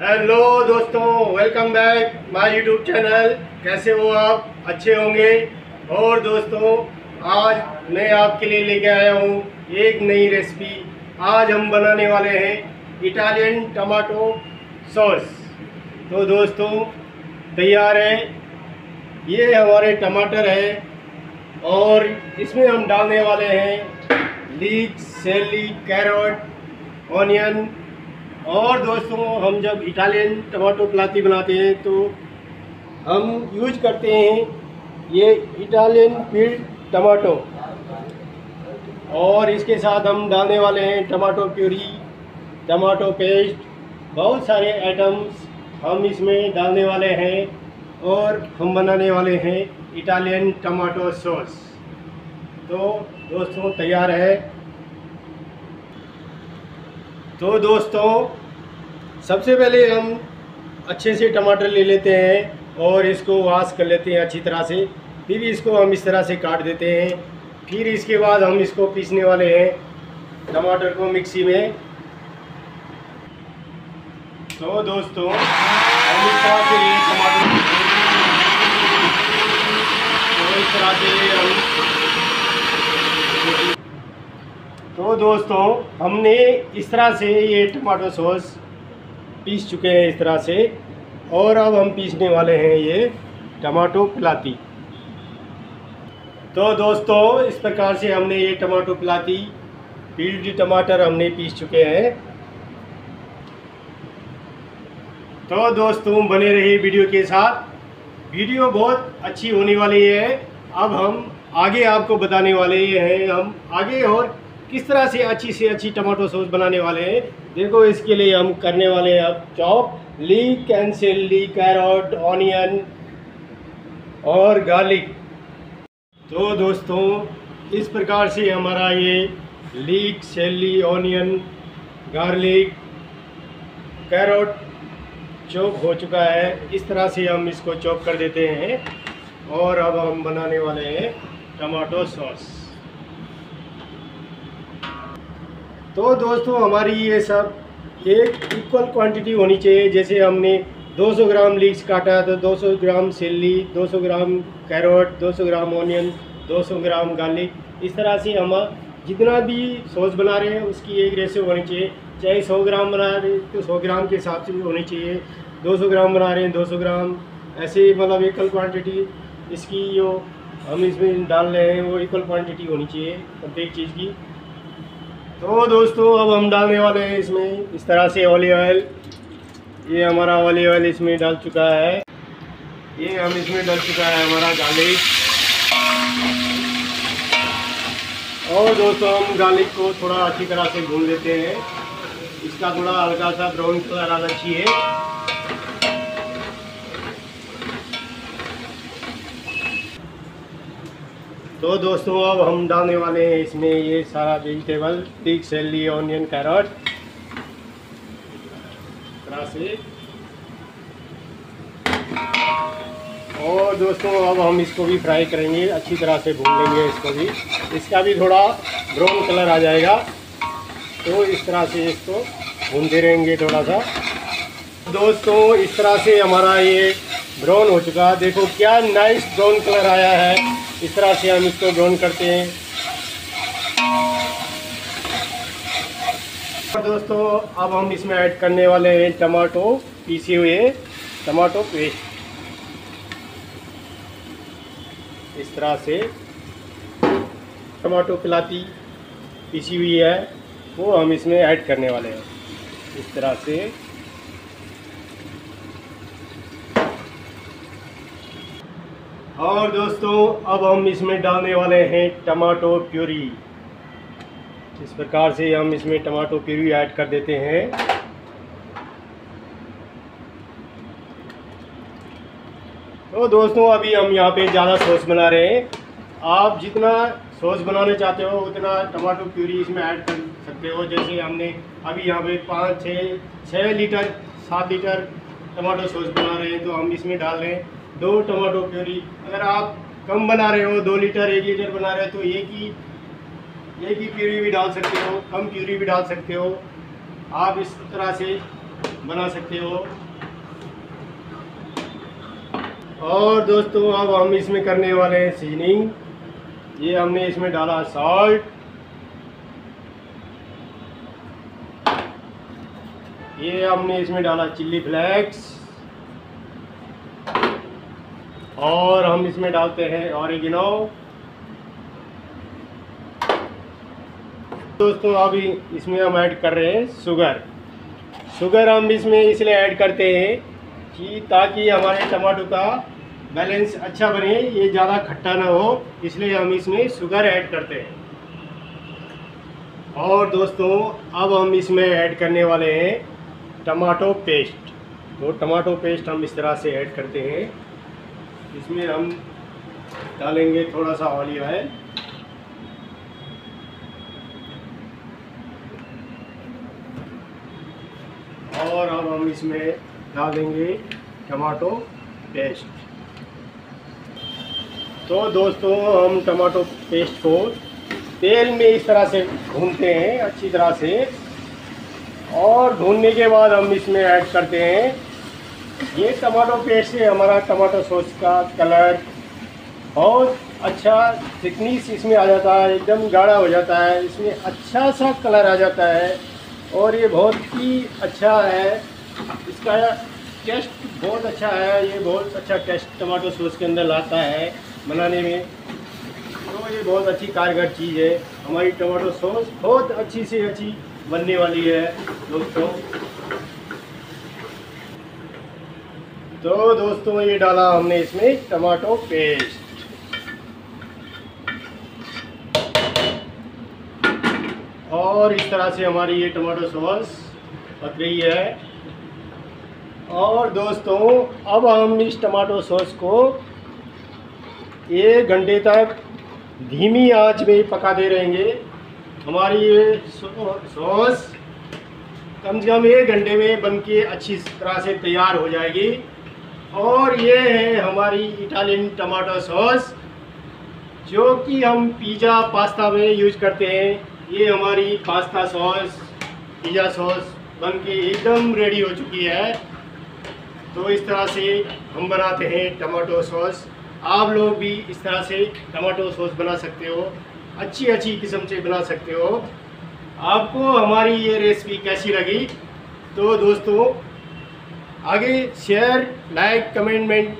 Hello दोस्तों welcome back my YouTube channel कैसे हो आप? अच्छे होंगे? और दोस्तों, आज मैं आपके लिए लेके आया हूँ एक नई रेसिपी आज हम बनाने वाले हैं इटालियन टमाटो सॉस तो दोस्तों, तैयार है? ये हमारे टमाटर है और इसमें हम डालने वाले हैं लीक सेली कैरोट ऑनियन और दोस्तों, हम जब इटालियन टमाटो प्लाती बनाते हैं तो हम यूज़ करते हैं ये इटालियन फ़ील्ड टमाटो और इसके साथ हम डालने वाले हैं टमाटो प्यूरी टमाटो पेस्ट बहुत सारे आइटम्स हम इसमें डालने वाले हैं और हम बनाने वाले हैं इटालियन टमाटो सॉस तो दोस्तों, तैयार है? तो दोस्तों, सबसे पहले हम अच्छे से टमाटर ले लेते हैं और इसको वाश कर लेते हैं अच्छी तरह से। फिर इसको हम इस तरह से काट देते हैं। फिर इसके बाद हम इसको पीसने वाले हैं टमाटर को मिक्सी में। तो दोस्तों हम इस तरह से टमाटर तो इस तरह से हम तो दोस्तों, हमने इस तरह से ये टमाटो सॉस पीस चुके हैं इस तरह से, और अब हम पीसने वाले हैं ये टमाटो पिलाती। तो दोस्तों, इस प्रकार से हमने ये टमाटो पिलाती पील्ड टमाटर हमने पीस चुके हैं। तो दोस्तों, बने रहिए वीडियो के साथ। वीडियो बहुत अच्छी होने वाली है। अब हम आगे आपको बताने वाले हैं, हम आगे और किस तरह से अच्छी से अच्छी टमाटो सॉस बनाने वाले हैं? देखो, इसके लिए हम करने वाले हैं अब चॉप ली कैंसिल ली कैरोट, ऑनियन और गार्लिक। तो दोस्तों, इस प्रकार से हमारा ये लीक, सेली, ऑनियन, गार्लिक, कैरोट चॉप हो चुका है। इस तरह से हम इसको चॉप कर देते हैं और अब हम बनाने वाले हैं टमाटो सॉस। तो दोस्तों, हमारी ये सब एक इक्वल क्वांटिटी होनी चाहिए। जैसे हमने 200 ग्राम लीक्स काटा तो 200 gram celery 200 gram carrot 200 gram onion 200 gram garlic इस तरह से हम जितना भी सॉस बना रहे हैं, उसकी एक रेशो होनी चाहिए। चाहे 100 ग्राम बना रहे हैं तो 100 ग्राम के हिसाब से होनी चाहिए। 200 ग्राम बना रहे हैं 200 ग्राम। ऐसे मतलब इक्वल क्वांटिटी इसकी जो हम इसमें डाल रहे हैं, वो इक्वल क्वांटिटी होनी चाहिए प्रत्येक चीज़ की। तो दोस्तों, अब हम डालने वाले हैं इसमें इस तरह से ऑली ऑयल ये हमारा ऑली ऑयल इसमें डाल चुका है। ये हम इसमें डाल चुका है हमारा गार्लिक और दोस्तों, हम गार्लिक को थोड़ा अच्छी तरह से भून लेते हैं। इसका थोड़ा हल्का सा ब्राउन कलर आना चाहिए। तो दोस्तों, अब हम डालने वाले हैं इसमें ये सारा वेजिटेबल टिक सेली ऑनियन कैरट से। और दोस्तों, अब हम इसको भी फ्राई करेंगे, अच्छी तरह से भून लेंगे इसको भी। इसका भी थोड़ा ब्राउन कलर आ जाएगा। तो इस तरह से इसको भूनते रहेंगे थोड़ा सा दोस्तों, इस तरह से हमारा ये ब्राउन हो चुका। देखो, क्या नाइस ब्राउन कलर आया है। इस तरह से हम इसको ब्राउन करते हैं। दोस्तों, अब हम इसमें ऐड करने वाले हैं टमाटो पीसे हुए टमाटो पेस्ट। इस तरह से टमाटो पिलाती पीसी हुई है, वो हम इसमें ऐड करने वाले हैं। इस तरह से और दोस्तों, अब हम इसमें डालने वाले हैं टमाटो प्यूरी। इस प्रकार से हम इसमें टमाटो प्यूरी ऐड कर देते हैं। तो दोस्तों, अभी हम यहाँ पे ज़्यादा सॉस बना रहे हैं। आप जितना सॉस बनाना चाहते हो, उतना टमाटो प्यूरी इसमें ऐड कर सकते हो। जैसे हमने अभी यहाँ पे पाँच, छः छः लीटर, सात लीटर टमाटो सॉस बना रहे हैं तो हम इसमें डाल रहे हैं। दो टमाटो प्यूरी। अगर आप कम बना रहे हो, दो लीटर, एक लीटर बना रहे हो तो एक ही एक ही प्यूरी भी डाल सकते हो, कम प्यूरी भी डाल सकते हो। आप इस तरह से बना सकते हो। और दोस्तों, अब हम इसमें करने वाले हैं सीजनिंग ये हमने इसमें डाला सॉल्ट ये हमने इसमें डाला चिल्ली फ्लेक्स और हम इसमें डालते हैं ऑरिजिनो दोस्तों, अभी इसमें हम ऐड कर रहे हैं शुगर शुगर हम इसमें इसलिए ऐड करते हैं कि ताकि हमारे टमाटो का बैलेंस अच्छा बने, ये ज़्यादा खट्टा ना हो, इसलिए हम इसमें शुगर ऐड करते हैं। और दोस्तों, अब हम इसमें ऐड करने वाले हैं टमाटो पेस्ट तो टमाटो पेस्ट हम इस तरह से ऐड करते हैं। इसमें हम डालेंगे थोड़ा सा ऑलिव ऑयल। और अब हम इसमें डाल देंगे टमाटो पेस्ट। तो दोस्तों, हम टमाटो पेस्ट को तेल में इस तरह से भूनते हैं, अच्छी तरह से। और भूनने के बाद हम इसमें ऐड करते हैं ये टमाटो पेस्ट है, हमारा टमाटो सॉस का कलर बहुत अच्छा थिकनीस इसमें आ जाता है, एकदम गाढ़ा हो जाता है, इसमें अच्छा सा कलर आ जाता है और ये बहुत ही अच्छा है। इसका टेस्ट बहुत अच्छा है, ये बहुत अच्छा टेस्ट टमाटो सॉस के अंदर लाता है बनाने में। तो ये बहुत अच्छी कारगर चीज़ है। हमारी टमाटो सॉस बहुत अच्छी से अच्छी बनने वाली है, दोस्तों। तो दोस्तों, ये डाला हमने इसमें टमाटो पेस्ट। और इस तरह से हमारी ये टमाटो सॉस पक रही है। और दोस्तों, अब हम इस टमाटो सॉस को एक घंटे तक धीमी आँच में पकाते रहेंगे। हमारी ये सॉस कम से कम एक घंटे में बन के अच्छी तरह से तैयार हो जाएगी। और ये है हमारी इटालियन टमाटो सॉस जो कि हम पिज़्ज़ा पास्ता में यूज़ करते हैं। ये हमारी पास्ता सॉस पिज़्ज़ा सॉस बन के एकदम रेडी हो चुकी है। तो इस तरह से हम बनाते हैं टमाटो सॉस आप लोग भी इस तरह से टमाटो सॉस बना सकते हो। अच्छी अच्छी किस्म से बना सकते हो। आपको हमारी ये रेसिपी कैसी लगी? तो दोस्तों आगे शेयर लाइक कमेंटमेंट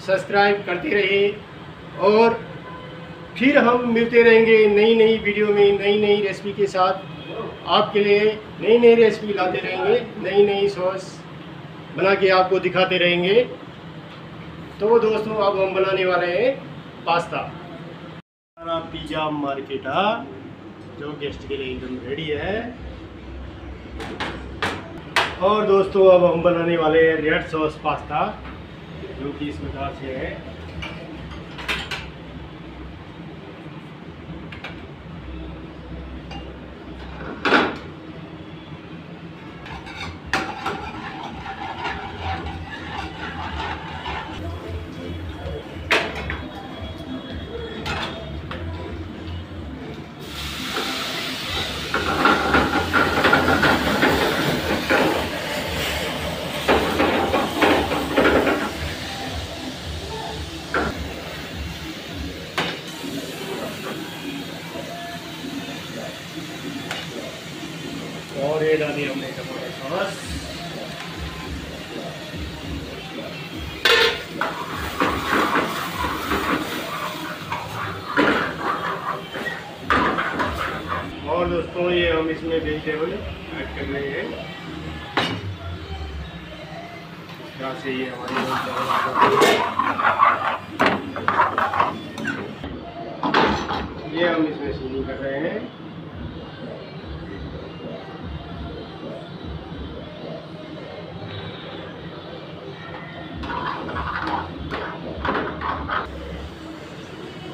सब्सक्राइब करते रहिए और फिर हम मिलते रहेंगे नई नई वीडियो में नई नई रेसिपी के साथ। आपके लिए नई नई रेसिपी लाते रहेंगे नई नई सॉस बना के आपको दिखाते रहेंगे। तो दोस्तों, अब हम बनाने वाले हैं पास्ता। हमारा पिज़्ज़ा मार्केटा जो गेस्ट के लिए एकदम रेडी है। और दोस्तों, अब हम बनाने वाले हैं रेड सॉस पास्ता, जो कि इस प्रकार से है। इसमें वेजिटेबल ऐड कर रहे हैं। तरह से ये हमारी ये हम इसमें सीनी कर रहे हैं।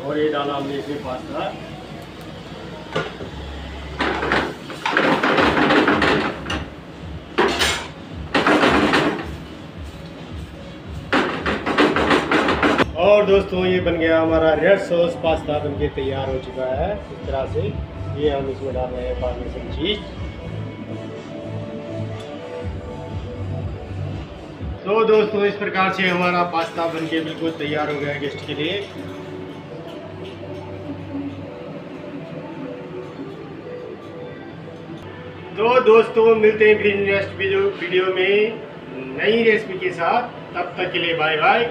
और ये डाला हमने इसमें पास्ता। और दोस्तों, ये बन गया हमारा रेड सॉस पास्ता बन के तैयार हो चुका है। इस तरह से ये हम इसमें डाल रहे हैं पार्मेसन चीज़। तो दोस्तों, इस प्रकार से हमारा पास्ता बनके बिल्कुल तैयार हो गया है गेस्ट के लिए। तो दोस्तों, मिलते हैं फिर नेक्स्ट वीडियो में नई रेसिपी के साथ। तब तक के लिए bye bye